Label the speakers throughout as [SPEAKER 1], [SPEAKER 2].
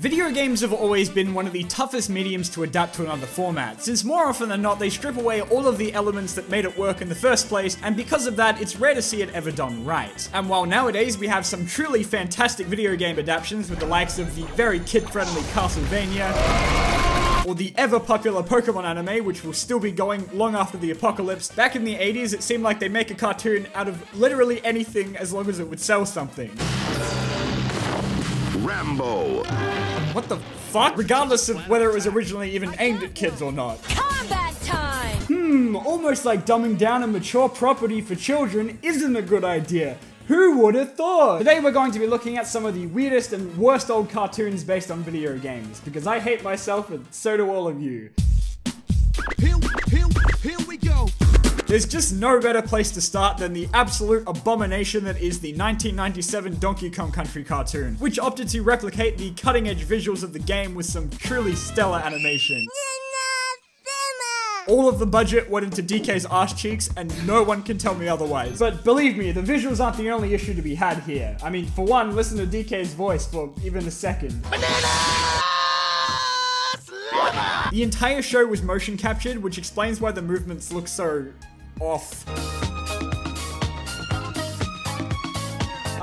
[SPEAKER 1] Video games have always been one of the toughest mediums to adapt to another format, since more often than not they strip away all of the elements that made it work in the first place, and because of that, it's rare to see it ever done right. And while nowadays we have some truly fantastic video game adaptations with the likes of the very kid-friendly Castlevania, or the ever popular Pokemon anime, which will still be going long after the apocalypse. Back in the 80s, it seemed like they'd make a cartoon out of literally anything as long as it would sell something.
[SPEAKER 2] Rambo.
[SPEAKER 1] What the fuck? Regardless of whether it was originally even aimed at kids or not.
[SPEAKER 3] Combat time!
[SPEAKER 1] Hmm, almost like dumbing down a mature property for children isn't a good idea. Who would have thought? Today we're going to be looking at some of the weirdest and worst old cartoons based on video games, because I hate myself and so do all of you.
[SPEAKER 4] Here, here, here we go.
[SPEAKER 1] There's just no better place to start than the absolute abomination that is the 1997 Donkey Kong Country cartoon, which opted to replicate the cutting edge visuals of the game with some truly stellar animation. All of the budget went into DK's ass cheeks, and no one can tell me otherwise. But believe me, the visuals aren't the only issue to be had here. I mean, for one, listen to DK's voice for even a second. The entire show was motion captured, which explains why the movements look so off.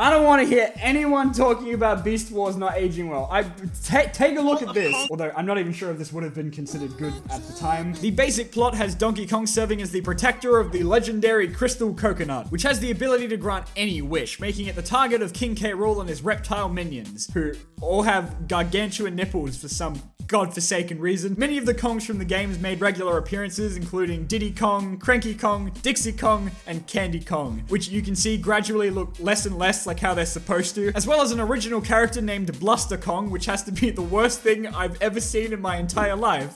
[SPEAKER 1] I don't want to hear anyone talking about Beast Wars not aging well. I take a look at this. Although I'm not even sure if this would have been considered good at the time. The basic plot has Donkey Kong serving as the protector of the legendary Crystal Coconut, which has the ability to grant any wish, making it the target of King K. Rool and his reptile minions, who all have gargantuan nipples for some godforsaken reason. Many of the Kongs from the games made regular appearances, including Diddy Kong, Cranky Kong, Dixie Kong, and Candy Kong, which you can see gradually look less and less like how they're supposed to, as well as an original character named Bluster Kong, which has to be the worst thing I've ever seen in my entire life.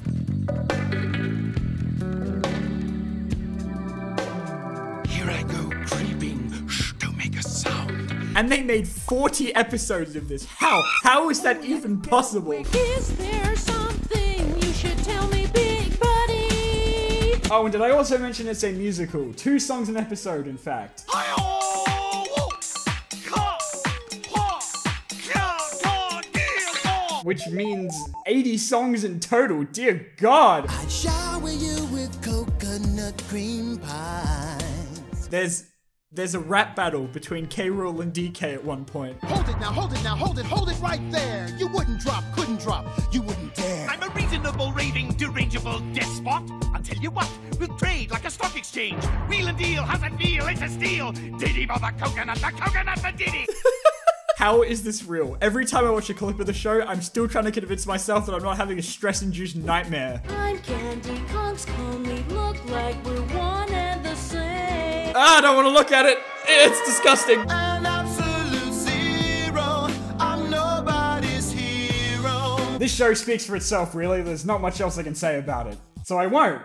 [SPEAKER 1] And they made 40 episodes of this. How? How is that even possible?
[SPEAKER 3] Is there something you should tell me, big buddy?
[SPEAKER 1] Oh, and did I also mention it's a musical? Two songs an episode, in fact. Which means 80 songs in total, dear God!
[SPEAKER 5] I'd shower you with coconut cream pies.
[SPEAKER 1] There's there's a rap battle between K. Rool and DK at one point.
[SPEAKER 4] Hold it now, hold it now, hold it, hold it right there. You wouldn't drop, couldn't drop, you wouldn't dare.
[SPEAKER 6] I'm a reasonable, raving, derangeable despot. I'll tell you what, we'll trade like a stock exchange. Wheel and deal, how's it feel? It's a steal. Diddy for the coconut, the coconut for Diddy.
[SPEAKER 1] How is this real? Every time I watch a clip of the show, I'm still trying to convince myself that I'm not having a stress-induced nightmare.
[SPEAKER 3] I'm Candy Kongs, we look like we're
[SPEAKER 1] Ah, I don't want to look at it. It's disgusting.
[SPEAKER 5] An absolute zero. I'm nobody's hero.
[SPEAKER 1] This show speaks for itself, really. There's not much else I can say about it. So I won't.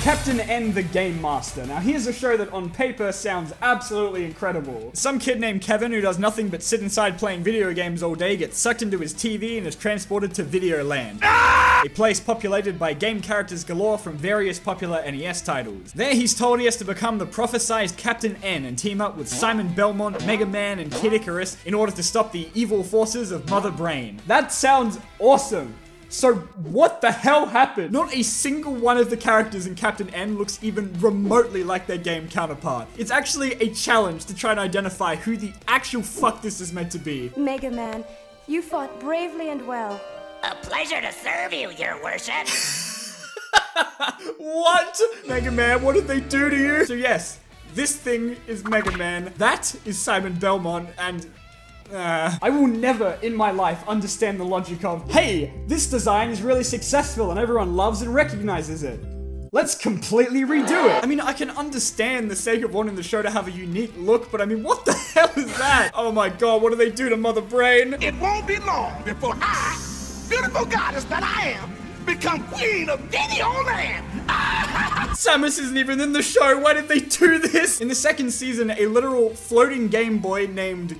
[SPEAKER 1] Captain N the Game Master. Now here's a show that on paper sounds absolutely incredible. Some kid named Kevin who does nothing but sit inside playing video games all day gets sucked into his TV and is transported to Video Videoland. Ah! A place populated by game characters galore from various popular NES titles. There he's told he has to become the prophesized Captain N and team up with Simon Belmont, Mega Man, and Kid Icarus in order to stop the evil forces of Mother Brain. That sounds awesome. So, what the hell happened? Not a single one of the characters in Captain N looks even remotely like their game counterpart. It's actually a challenge to try and identify who the actual fuck this is meant to be.
[SPEAKER 7] Mega Man, you fought bravely and well.
[SPEAKER 6] a pleasure to serve you, your worship.
[SPEAKER 1] What? Mega Man, what did they do to you? So yes, this thing is Mega Man, that is Simon Belmont, and uh, I will never in my life understand the logic of, hey, this design is really successful and everyone loves and recognizes it. Let's completely redo it. I mean, I can understand the sake of wanting the show to have a unique look, but I mean, what the hell is that? Oh my god, what do they do to Mother Brain?
[SPEAKER 6] it won't be long before I, beautiful goddess that I am, become queen of on land.
[SPEAKER 1] Samus isn't even in the show. Why did they do this? In the second season, a literal floating Game Boy named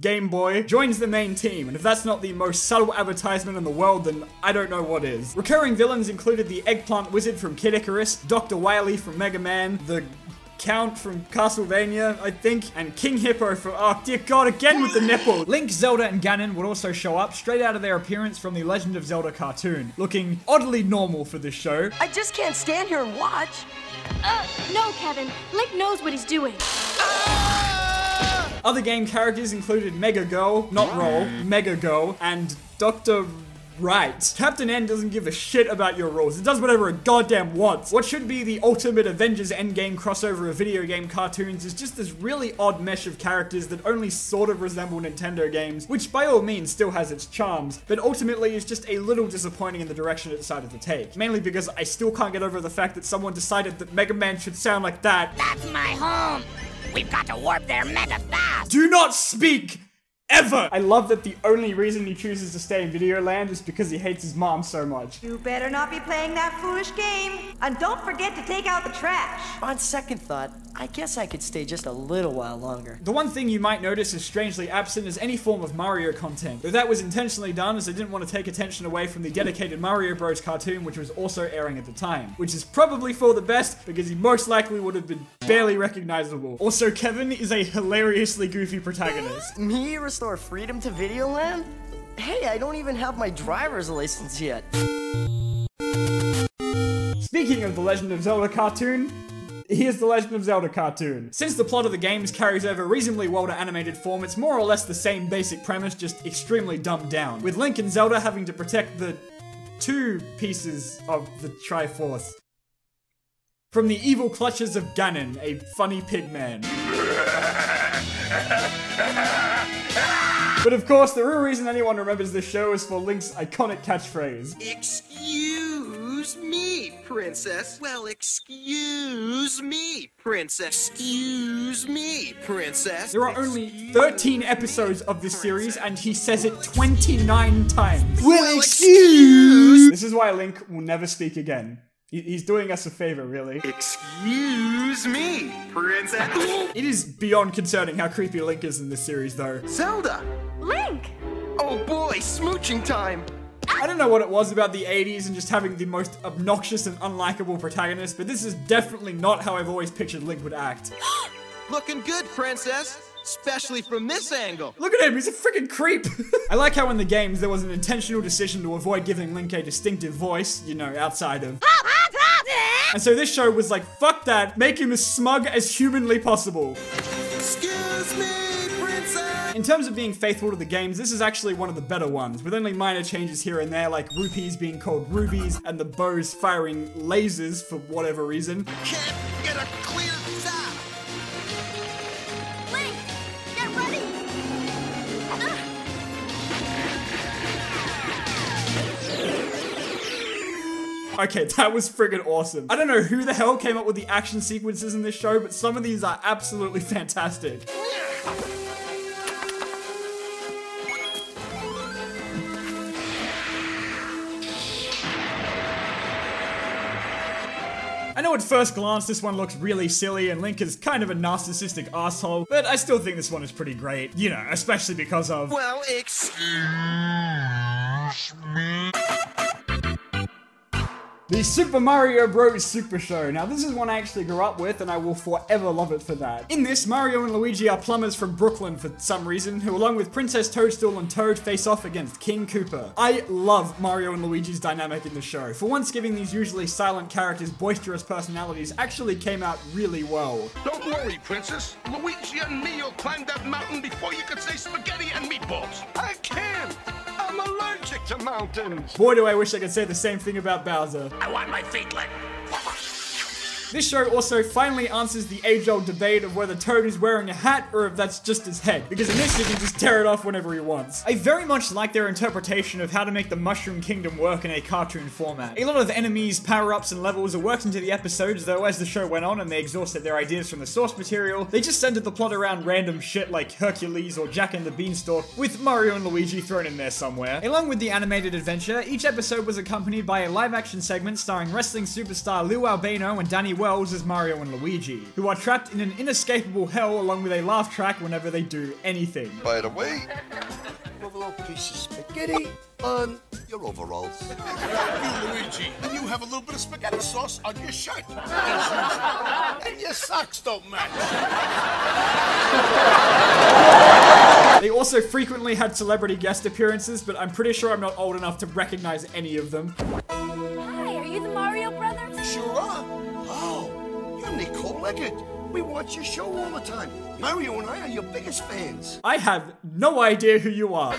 [SPEAKER 1] Game Boy joins the main team, and if that's not the most subtle advertisement in the world, then I don't know what is. Recurring villains included the Eggplant Wizard from Kid Icarus, Dr. Wily from Mega Man, the Count from Castlevania, I think, and King Hippo from, oh dear god, again with the nipple. Link, Zelda, and Ganon would also show up straight out of their appearance from the Legend of Zelda cartoon, looking oddly normal for this show.
[SPEAKER 2] I just can't stand here and watch.
[SPEAKER 3] Uh, no, Kevin. Link knows what he's doing.
[SPEAKER 1] Other game characters included Mega Girl, not Roll, mm. Mega Girl, and Dr. Right. Captain N doesn't give a shit about your rules. It does whatever it goddamn wants. What should be the ultimate Avengers Endgame crossover of video game cartoons is just this really odd mesh of characters that only sort of resemble Nintendo games, which by all means still has its charms, but ultimately is just a little disappointing in the direction it decided to take. Mainly because I still can't get over the fact that someone decided that Mega Man should sound like that.
[SPEAKER 8] That's my home. We've got to warp there mega fast.
[SPEAKER 1] Do not speak ever. I love that the only reason he chooses to stay in Video Land is because he hates his mom so much.
[SPEAKER 9] You better not be playing that foolish game. And don't forget to take out the trash.
[SPEAKER 2] On second thought, I guess I could stay just a little while longer.
[SPEAKER 1] The one thing you might notice is strangely absent is any form of Mario content. Though that was intentionally done as they didn't want to take attention away from the dedicated Mario Bros cartoon which was also airing at the time. Which is probably for the best because he most likely would have been barely recognizable. Also, Kevin is a hilariously goofy protagonist.
[SPEAKER 2] Me restore freedom to Videoland? Hey, I don't even have my driver's license yet.
[SPEAKER 1] Speaking of the Legend of Zelda cartoon, Here's the Legend of Zelda cartoon. Since the plot of the games carries over reasonably well to animated form, it's more or less the same basic premise, just extremely dumbed down. With Link and Zelda having to protect the two pieces of the Triforce from the evil clutches of Ganon, a funny pigman. but of course, the real reason anyone remembers this show is for Link's iconic catchphrase.
[SPEAKER 10] Excuse me, princess. Well, excuse me, princess. Excuse me, princess.
[SPEAKER 1] There are only 13 episodes of this series, and he says it 29 times.
[SPEAKER 10] Well, excuse.
[SPEAKER 1] This is why Link will never speak again. He's doing us a favor, really.
[SPEAKER 10] Excuse me, princess.
[SPEAKER 1] It is beyond concerning how creepy Link is in this series, though.
[SPEAKER 10] Zelda.
[SPEAKER 3] Link!
[SPEAKER 10] Oh boy, smooching time.
[SPEAKER 1] I don't know what it was about the 80s and just having the most obnoxious and unlikable protagonist, but this is definitely not how I've always pictured Link would act.
[SPEAKER 10] Looking good, princess. Especially from this angle.
[SPEAKER 1] Look at him, he's a freaking creep! I like how in the games there was an intentional decision to avoid giving Link a distinctive voice, you know, outside of. And so this show was like, fuck that, make him as smug as humanly possible.
[SPEAKER 10] Excuse me, princess.
[SPEAKER 1] In terms of being faithful to the games, this is actually one of the better ones, with only minor changes here and there, like rupees being called rubies and the bows firing lasers for whatever reason.
[SPEAKER 10] Can't get a clear shot.
[SPEAKER 3] Link! Get ready! Ah.
[SPEAKER 1] Okay, that was friggin' awesome. I don't know who the hell came up with the action sequences in this show, but some of these are absolutely fantastic. Know at first glance this one looks really silly and Link is kind of a narcissistic asshole, but I still think this one is pretty great. You know, especially because of.
[SPEAKER 10] Well, excuse
[SPEAKER 1] The Super Mario Bros. Super Show. Now, this is one I actually grew up with, and I will forever love it for that. In this, Mario and Luigi are plumbers from Brooklyn for some reason, who, along with Princess Toadstool and Toad, face off against King Koopa. I love Mario and Luigi's dynamic in the show. For once, giving these usually silent characters boisterous personalities actually came out really well.
[SPEAKER 6] Don't worry, princess. Luigi and me will climb that mountain before you could say spaghetti and meatballs.
[SPEAKER 10] I can't. I'm allergic to mountains.
[SPEAKER 1] Boy, do I wish I could say the same thing about Bowser.
[SPEAKER 6] I want my feet licked.
[SPEAKER 1] This show also finally answers the age-old debate of whether Toad is wearing a hat or if that's just his head, because in this he can just tear it off whenever he wants. I very much like their interpretation of how to make the Mushroom Kingdom work in a cartoon format. A lot of enemies, power-ups, and levels are worked into the episodes, though as the show went on and they exhausted their ideas from the source material, they just centered the plot around random shit like Hercules or Jack and the Beanstalk, with Mario and Luigi thrown in there somewhere. Along with the animated adventure, each episode was accompanied by a live-action segment starring wrestling superstar Lou Albano and Danny Wells as Mario and Luigi, who are trapped in an inescapable hell along with a laugh track whenever they do anything.
[SPEAKER 10] By the way, a little piece of spaghetti on
[SPEAKER 11] your overalls.
[SPEAKER 4] You, Luigi, and you have a little bit of spaghetti sauce on your shirt. and your socks don't match.
[SPEAKER 1] They also frequently had celebrity guest appearances, but I'm pretty sure I'm not old enough to recognize any of them.
[SPEAKER 11] Nicole Eggert. We watch your show all the time. Mario and I are your biggest fans.
[SPEAKER 1] I have no idea who you are.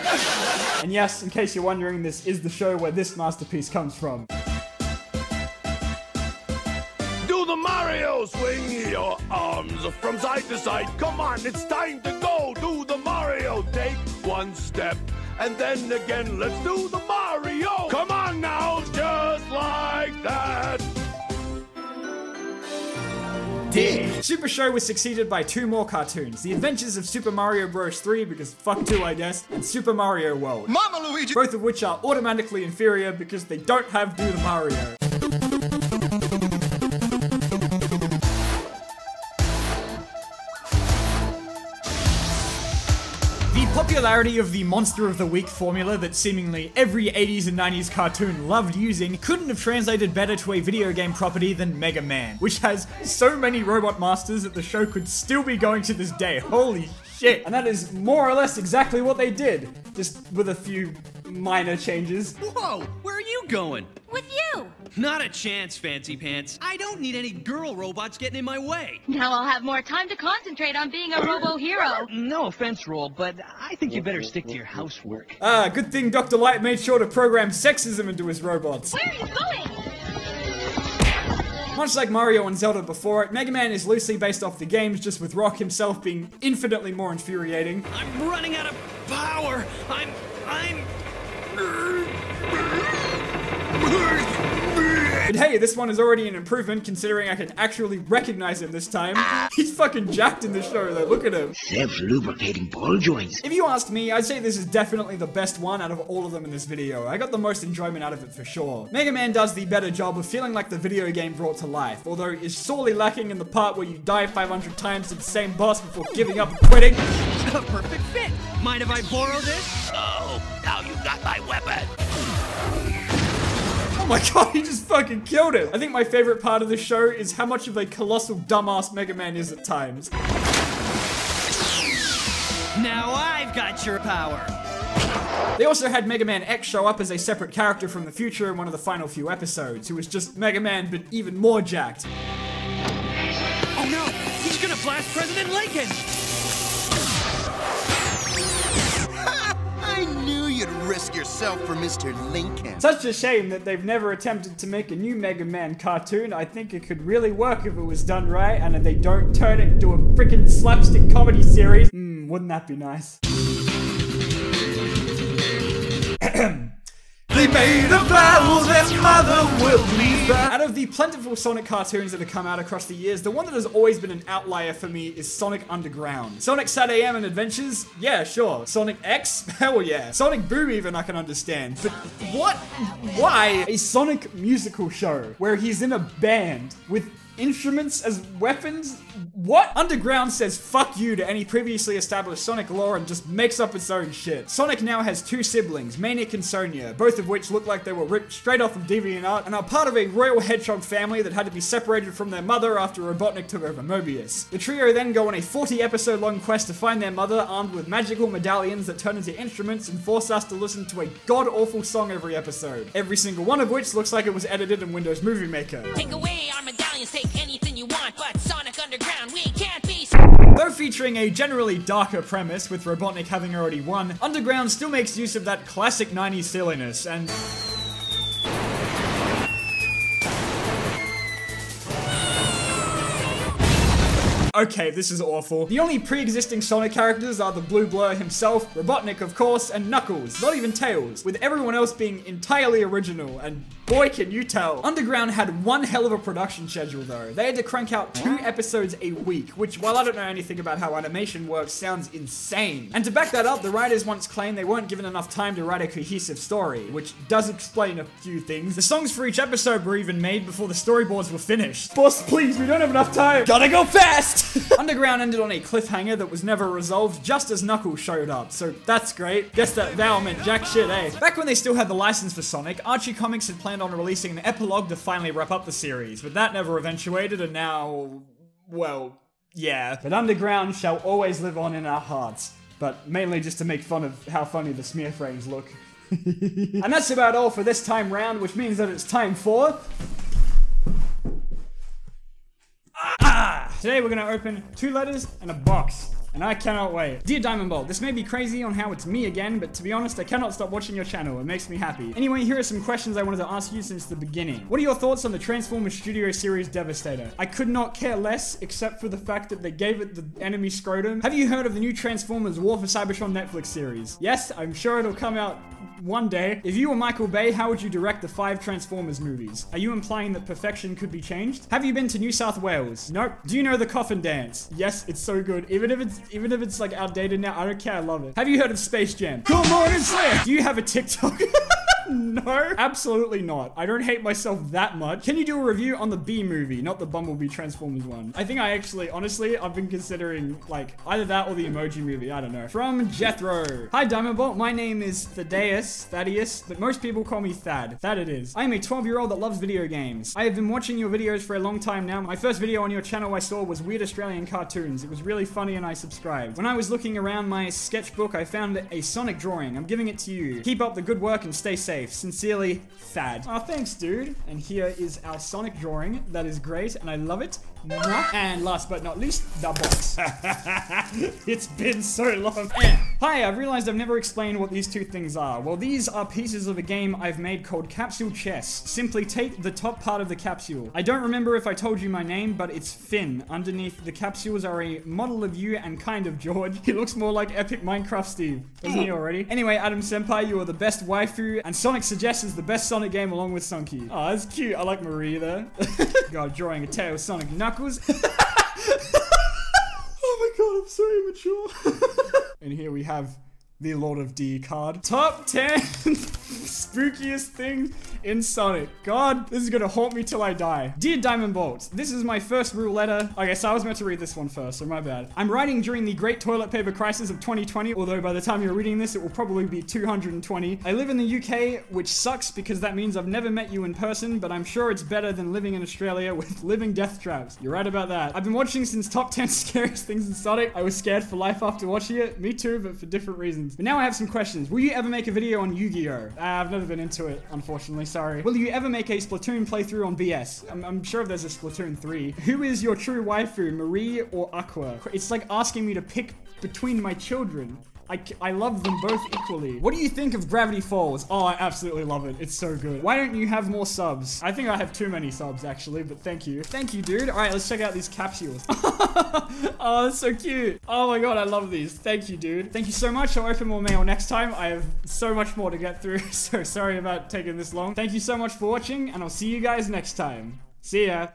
[SPEAKER 1] and yes, in case you're wondering, this is the show where this masterpiece comes from.
[SPEAKER 6] Do the Mario! Swing your arms from side to side. Come on, it's time to go. Do the Mario. Take one step. And then again, let's do the Mario. Come on now, just like that.
[SPEAKER 1] Super Show was succeeded by two more cartoons The Adventures of Super Mario Bros. 3, because fuck 2, I guess, and Super Mario World.
[SPEAKER 4] Mama Luigi!
[SPEAKER 1] Both of which are automatically inferior because they don't have Do the Mario. Popularity of the Monster of the Week formula that seemingly every 80s and 90s cartoon loved using couldn't have translated better to a video game property than Mega Man, which has so many robot masters that the show could still be going to this day. Holy shit. And that is more or less exactly what they did, just with a few minor changes.
[SPEAKER 10] Whoa, where are you going?
[SPEAKER 3] With you!
[SPEAKER 10] Not a chance, Fancy Pants. I don't need any girl robots getting in my way.
[SPEAKER 3] Now I'll have more time to concentrate on being a robo hero.
[SPEAKER 10] No offense, Roll, but I think you better stick to your housework.
[SPEAKER 1] Ah, good thing Dr. Light made sure to program sexism into his robots.
[SPEAKER 3] Where are you going?
[SPEAKER 1] Much like Mario and Zelda before it, Mega Man is loosely based off the games, just with Rock himself being infinitely more infuriating.
[SPEAKER 10] I'm running out of power. I'm. I'm.
[SPEAKER 1] But hey, this one is already an improvement considering I can actually recognize him this time. He's fucking jacked in the show though, look at him.
[SPEAKER 12] Self-lubricating ball joints.
[SPEAKER 1] If you asked me, I'd say this is definitely the best one out of all of them in this video. I got the most enjoyment out of it for sure. Mega Man does the better job of feeling like the video game brought to life, although is sorely lacking in the part where you die 500 times to the same boss before giving up and quitting.
[SPEAKER 10] A perfect fit. Mind if I borrow this?
[SPEAKER 8] Oh, now you've got my weapon.
[SPEAKER 1] Oh my god, he just fucking killed him. I think my favorite part of the show is how much of a colossal dumbass Mega Man is at times.
[SPEAKER 10] Now I've got your power.
[SPEAKER 1] They also had Mega Man X show up as a separate character from the future in one of the final few episodes, who was just Mega Man but even more jacked.
[SPEAKER 10] Oh no, he's gonna blast President Lincoln.
[SPEAKER 11] I knew you'd risk yourself for Mr. Lincoln.
[SPEAKER 1] Such a shame that they've never attempted to make a new Mega Man cartoon. I think it could really work if it was done right and if they don't turn it into a freaking slapstick comedy series. Hmm, wouldn't that be nice?
[SPEAKER 6] They made a vow that mother will be back.
[SPEAKER 1] Out of the plentiful Sonic cartoons that have come out across the years, the one that has always been an outlier for me is Sonic Underground. Sonic SatAM and Adventures? Yeah, sure. Sonic X? Hell yeah. Sonic Boom even I can understand. But what? Why a Sonic musical show where he's in a band with instruments as weapons? What? Underground says fuck you to any previously established Sonic lore and just makes up its own shit. Sonic now has two siblings, Manic and Sonia, both of which look like they were ripped straight off of DeviantArt and are part of a royal hedgehog family that had to be separated from their mother after Robotnik took over Mobius. The trio then go on a 40 episode long quest to find their mother armed with magical medallions that turn into instruments and force us to listen to a god awful song every episode. Every single one of which looks like it was edited in Windows Movie Maker.
[SPEAKER 8] Take away our medallions, take anything you want, but
[SPEAKER 1] Though featuring a generally darker premise, with Robotnik having already won, Underground still makes use of that classic 90s silliness, and Okay, this is awful. The only pre-existing Sonic characters are the Blue Blur himself, Robotnik of course, and Knuckles, not even Tails, with everyone else being entirely original, and boy can you tell. Underground had one hell of a production schedule though. They had to crank out two episodes a week, which while I don't know anything about how animation works, sounds insane. And to back that up, the writers once claimed they weren't given enough time to write a cohesive story, which does explain a few things. The songs for each episode were even made before the storyboards were finished. Boss, please, we don't have enough time. Gotta go fast! Underground ended on a cliffhanger that was never resolved just as Knuckles showed up, so that's great. Guess that vowel meant jack shit, eh? Back when they still had the license for Sonic, Archie Comics had planned on releasing an epilogue to finally wrap up the series, but that never eventuated, and now, well, yeah. But Underground shall always live on in our hearts, but mainly just to make fun of how funny the smear frames look. and that's about all for this time round, which means that it's time for. Ah! Today we're gonna open two letters and a box. And I cannot wait. Dear Diamondbolt, this may be crazy on how it's me again, but to be honest, I cannot stop watching your channel. It makes me happy. Anyway, here are some questions I wanted to ask you since the beginning. What are your thoughts on the Transformers Studio series Devastator? I could not care less, except for the fact that they gave it the enemy scrotum. Have you heard of the new Transformers War for Cybertron Netflix series? Yes, I'm sure it'll come out one day. If you were Michael Bay, how would you direct the five Transformers movies? Are you implying that perfection could be changed? Have you been to New South Wales? Nope. Do you know the coffin dance? Yes, it's so good. Even if it's even if it's like outdated now, I don't care. I love it. Have you heard of Space Jam? On and slam. Do you have a TikTok? no, absolutely not. I don't hate myself that much. Can you do a review on the Bee Movie, not the Bumblebee Transformers one? I think I actually, honestly, I've been considering like either that or the Emoji movie. I don't know. From Jethro. Hi, Diamondbolt. My name is Thaddeus, Thaddeus, but most people call me Thad. Thad it is. I am a 12 year old that loves video games. I have been watching your videos for a long time now. My first video on your channel I saw was Weird Australian Cartoons. It was really funny and I subscribed. When I was looking around my sketchbook, I found a Sonic drawing. I'm giving it to you. Keep up the good work and stay safe. Sincerely, Thad. Oh, ah, thanks, dude. And here is our Sonic drawing. That is great, and I love it. And last but not least, the box. it's been so long. Hi, I've realized I've never explained what these two things are. Well, these are pieces of a game I've made called Capsule Chess. Simply take the top part of the capsule. I don't remember if I told you my name, but it's Finn. Underneath the capsules are a model of you and kind of George. He looks more like epic Minecraft Steve. Doesn't he already? Anyway, Adam Senpai, you are the best waifu, and Sonic Suggests is the best Sonic game along with Sunky. Oh, that's cute. I like Marie there. God, drawing a tail Sonic Knuckles. god, I'm so immature. and here we have the Lord of D card. Top 10 spookiest thing in Sonic. God, this is gonna haunt me till I die. Dear Diamondbolt, this is my first real letter. I guess I was meant to read this one first, so my bad. I'm writing during the great toilet paper crisis of 2020, although by the time you're reading this, it will probably be 220. I live in the UK, which sucks because that means I've never met you in person, but I'm sure it's better than living in Australia with living death traps. You're right about that. I've been watching since top 10 scariest things in Sonic. I was scared for life after watching it. Me too, but for different reasons. But now I have some questions. Will you ever make a video on Yu-Gi-Oh? I've never been into it, unfortunately. Sorry. Will you ever make a Splatoon playthrough on BS? I'm, I'm sure there's a Splatoon 3. Who is your true waifu, Marie or Aqua? It's like asking me to pick between my children. I, I love them both equally. What do you think of Gravity Falls? Oh, I absolutely love it. It's so good. Why don't you have more subs? I think I have too many subs, actually, but thank you. Thank you, dude. All right, let's check out these capsules. oh, that's so cute. Oh my god, I love these. Thank you, dude. Thank you so much. I'll open more mail next time. I have so much more to get through, so sorry about taking this long. Thank you so much for watching, and I'll see you guys next time. See ya.